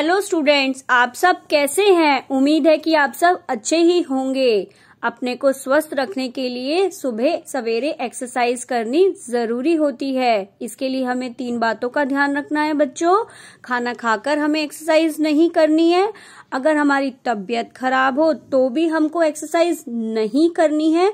Hello students आप सब कैसे हैं? उम्मीद है कि आप सब अच्छे ही होंगे। अपने को स्वस्थ रखने के लिए सुबह सवेरे एक्सरसाइज करनी ज़रूरी होती है। इसके लिए हमें तीन बातों का ध्यान रखना है, बच्चों। खाना खाकर हमें एक्सरसाइज नहीं करनी है। अगर हमारी तबीयत खराब हो तो भी हमको एक्सरसाइज नहीं करनी है।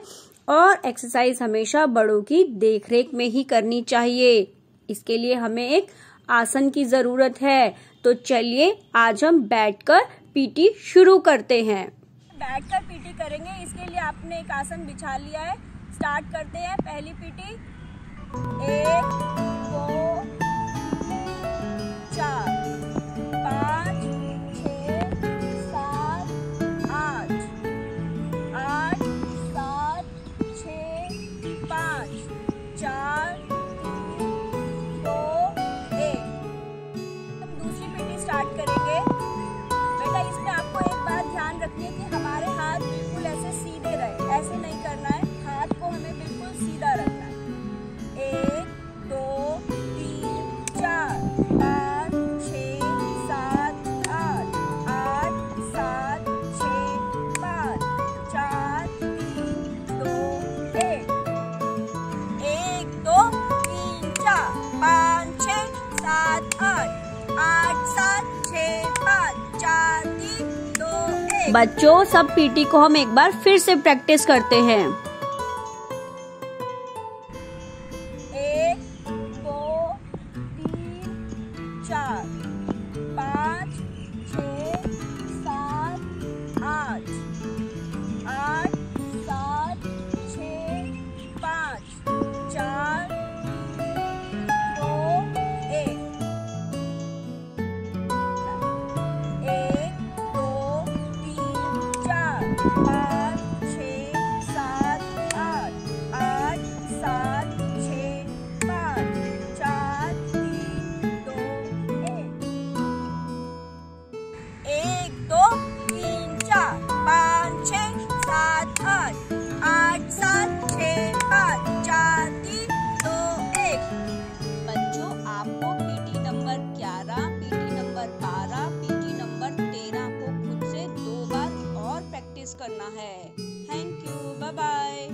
और एक्सरसाइज हमेशा बड़ों की देखरेख में ही करनी चाहिए। इसके लिए हमें एक आसन की ज़रूरत है। तो चलिए, आज हम बैठकर पीटी शुरू करते हैं। बैठकर पीटी करेंगे। इसके लिए आपने एक आसन बिछा लिया है। स्टार्ट करते हैं। पहली पीटी। एक थे एक दो तीन चार पाँच छ सात आठ आठ सात छ पाँच चार तीन दो एक। बच्चों सब पीटी को हम एक बार फिर से प्रैक्टिस करते हैं। एक दो तीन चार पाँच छ सात आठ। Bye. करना है। Thank you bye bye